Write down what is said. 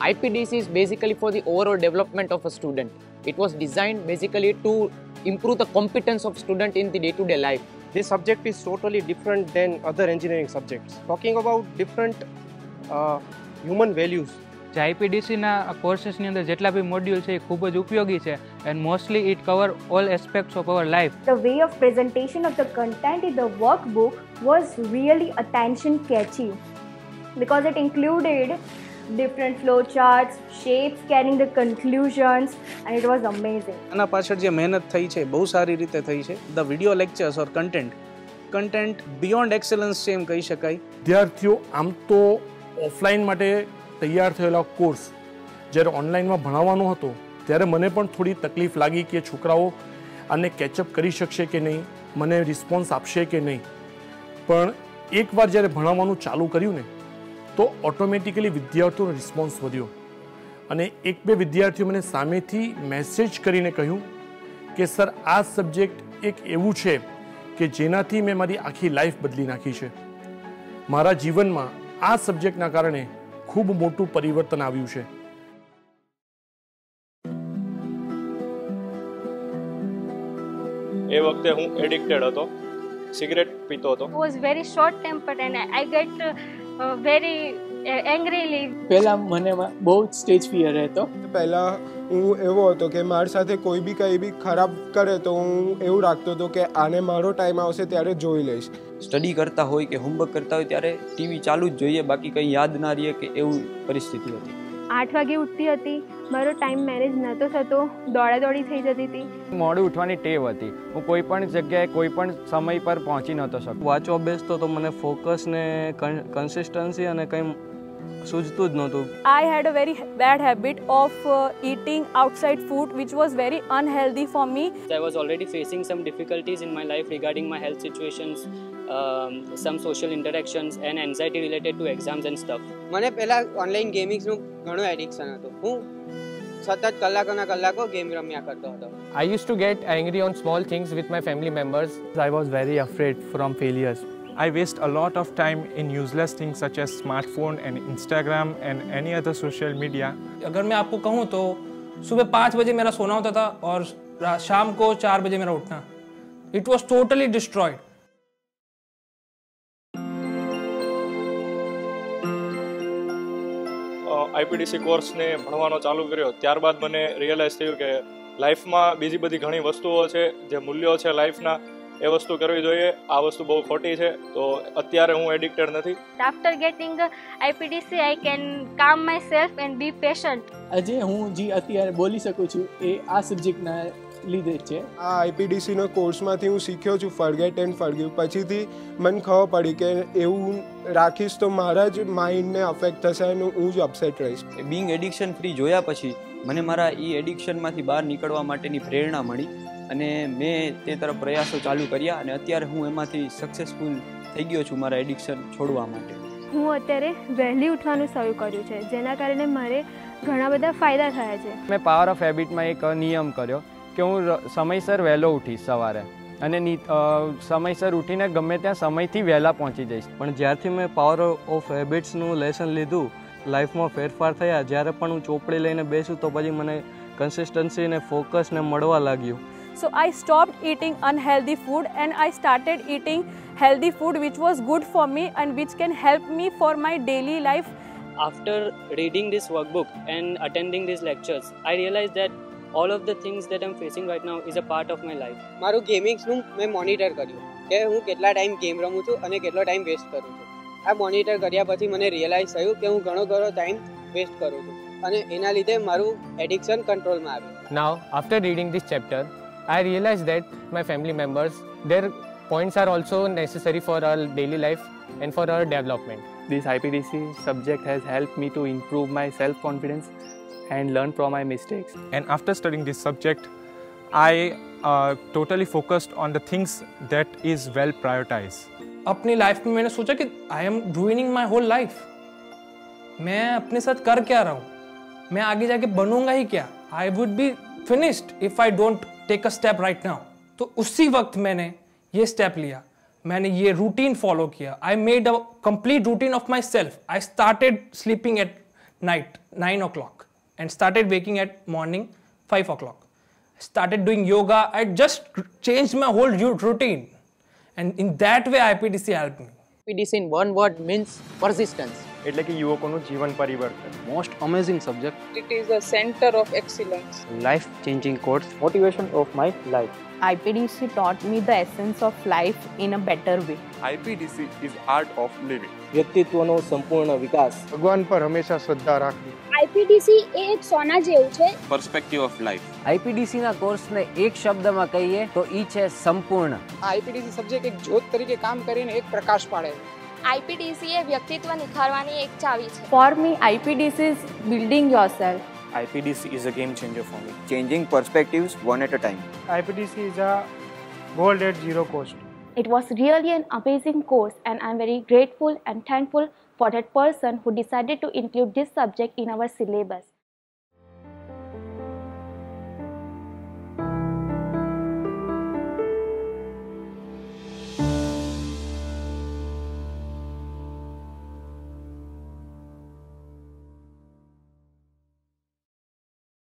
IPDC is basically for the overall development of a student. It was designed basically to improve the competence of student in the day-to-day life. This subject is totally different than other engineering subjects. Talking about different uh, human values. The IPDC uh, courses in the JetLab module is very useful and mostly it covers all aspects of our life. The way of presentation of the content in the workbook was really attention catching because it included different flowcharts, shapes carrying the conclusions and it was amazing. આના પાછળ જે મહેનત થઈ છે બહુ સારી રીતે થઈ છે the video lectures or content content beyond excellence છે એમ કહી શકાય વિદ્યાર્થીઓ આમ તો ઓફલાઈન માટે તૈયાર થયેલા કોર્સ જ્યારે ઓનલાઈનમાં ભણાવવાનો હતો ત્યારે મને પણ થોડી તકલીફ લાગી કે છોકરાઓ આને કેચઅપ કરી શકશે કે નહીં મને રિસ્પોન્સ આપશે કે નહીં પણ એકવાર જ્યારે ભણાવવાનું ચાલુ કર્યું ને તો ઓટોમેટિકલી વિદ્યાર્થીઓનો રિસ્પોન્સ વધ્યો અને એક બે વિદ્યાર્થીઓ મને સામેથી મેસેજ કરીને કહ્યું કે સર આ સબ્જેક્ટ એક એવું છે કે જેનાથી મેં મારી આખી લાઈફ બદલી નાખી છે મારા જીવનમાં આ સબ્જેક્ટના કારણે ખૂબ મોટું પરિવર્તન આવ્યું છે એ વખતે હું એડિક્ટેડ હતો સિગરેટ પીતો હતો was very short temper and I get very angrily પહેલા મને બહુ જ સ્ટેજ ફિયર હતો પહેલા હું એવો હતો કે મારી સાથે કોઈ બી કંઈ બી ખરાબ કરે તો હું એવું રાખતો હતો કે આને મારો ટાઈમ આવશે ત્યારે જોઈ લઈશ સ્ટડી કરતા હોય કે હોમવર્ક કરતા હોય ત્યારે ટીવી ચાલુ જ જોઈએ બાકી કંઈ યાદ ના રહીએ કે એવું પરિસ્થિતિ હતી આઠ વાગે ઉઠતી હતી મારો ટાઈમ મેનેજ નહોતો થતો દોડાદોડી થઈ જતી હતી મોડું ઉઠવાની ટેવ હતી હું કોઈ પણ જગ્યાએ કોઈ પણ સમય પર પહોંચી નહોતો શકતો વાંચવા બેસતો તો મને ફોકસ ને કન્સિસ્ટન્સી અને કંઈ સૂજતું જ નહોતું I had a very bad habit of eating outside food which was very unhealthy for me I was already facing some difficulties in my life regarding my health situations um, some social interactions and anxiety related to exams and stuff. મને પહેલા online ગેમિંગ્સનું ઘણું addiction હતું હું સતત કલાકોના કલાકો game રમ્યા કરતો હતો I use to get angry on small things with my family members I was very afraid from failures I waste a lot of time in useless things such as smartphone and Instagram and any other social media. અગર मैं आपको કહું તો सुबह पाँच बजे मेरा सोना होता था और शाम को चार बजे मेरा उठना it was totally destroyed IPDC કોર્સને ભણવાનો ચાલુ કર્યો ત્યારબાદ મને રિયલાઇઝ થયું કે લાઈફમાં બીજી બધી ઘણી વસ્તુઓ છે જે મૂલ્યો છે લાઈફના એ વસ્તુ કરવી જોઈએ આ વસ્તુ બહુ ખોટી છે તો અત્યારે હું એડિક્ટેડ નથી after getting IPDC I can calm myself and be patient આજે હું જી અત્યારે બોલી શકું છું એ આ સબ્જેક્ટના લીધે જ છે આ આઈપીડીસીનો કોર્સમાંથી હું શીખ્યો છું ફર્ગેટ એન્ડ ફર્ગીવ પછીથી મને ખબર પડી કે એવું રાખીશ તો મારા જ માઇન્ડને અફેક્ટ થશે અને હું જ અપસેટ રહીશ બિંગ એડિક્શન ફ્રી જોયા પછી મને મારા એ એડિક્શનમાંથી બહાર નીકળવા માટેની પ્રેરણા મળી અને મેં તે તરફ પ્રયાસો ચાલુ કર્યા અને અત્યારે હું એમાંથી સક્સેસફુલ થઈ ગયો છું મારા એડિક્શન છોડવા માટે હું અત્યારે વહેલી ઉઠવાનું શરૂ કર્યું છે જેના કારણે મારે ઘણા બધા ફાયદા થયા છે મેં પાવર ઓફ હેબિટમાં એક નિયમ કર્યો કે હું સમયસર વહેલો ઉઠીશ સવારે અને સમયસર ઉઠીને ગમે ત્યાં સમયથી વહેલા પહોંચી જઈશ પણ જ્યારથી મેં પાવર ઓફ હેબિટ્સનું લેસન લીધું લાઈફમાં ફેરફાર થયા જ્યારે પણ હું ચોપડી લઈને બેસું તો પછી મને કન્સિસ્ટન્સી ને ફોકસને મળવા લાગ્યું So I stopped eating unhealthy food and I started eating healthy food which was good for me and which can help me for my daily life. After reading this workbook and attending these lectures, I realized that all of the things that I am facing right now is a part of my life મારું ગેમિંગ્સનું મેં monitor કર્યું કે હું કેટલા time game રમું છું અને કેટલો ટાઈમ વેસ્ટ કરું છું આ મોનિટર કર્યા પછી મને રિયલાઇઝ થયું કે હું ઘણો ઘણો ટાઈમ વેસ્ટ કરું છું અને એના લીધે મારું એડિક્શન કંટ્રોલમાં આવ્યું now after reading this chapter I realise that my family members their points are also necessary for our daily life and for our development. This IPDC subject has helped me to improve my self confidence and learn from my mistakes. And after studying this subject, I uh, totally focused on the things that is well prioritized. अपनी life में मैंने सोचा कि I am ruining my whole life मैं अपने साथ कर क्या रहा हूँ मैं आगे जाके बनूंगा ही क्या I would be finished if I don't take a step right now तो उसी वक्त मैंने ये स्टेप लिया मैंने ये रूटीन फॉलो किया I made a complete routine of myself I started sleeping at night nine o'clock and started waking at morning 5 o'clock. Started doing yoga. I just changed my whole routine. And in that way, I P D C helped me. P D C in one word means persistence. એટલે કે યુવકોનું જીવન પરિવર્તન most amazing subject it is a centre of excellence life changing course motivation of my life IPDC taught me the essence of life in a better way. IPDC is art of living. વ્યક્તિત્વનો સંપૂર્ણ વિકાસ ભગવાન પર હંમેશા શ્રદ્ધા રાખવી IPDC એ એક સોના જેવું છે પર્સપેક્ટિવ ઓફ લાઈફ IPDC ના કોર્સને એક શબ્દમાં કહીએ તો ઈ છે સંપૂર્ણ IPDC સબ્જેક્ટ એક જ્યોત તરીકે કામ કરીને એક પ્રકાશ પાડે આઈપીડીસી એ વ્યક્તિત્વ નિખારવાની એક ચાવી છે for me IPDC is building yourself IPDC is a game changer for me. Changing perspectives one at a time. IPDC is a gold at zero cost. It was really an amazing course, and I'm very grateful and thankful for that person who decided to include this subject in our syllabus.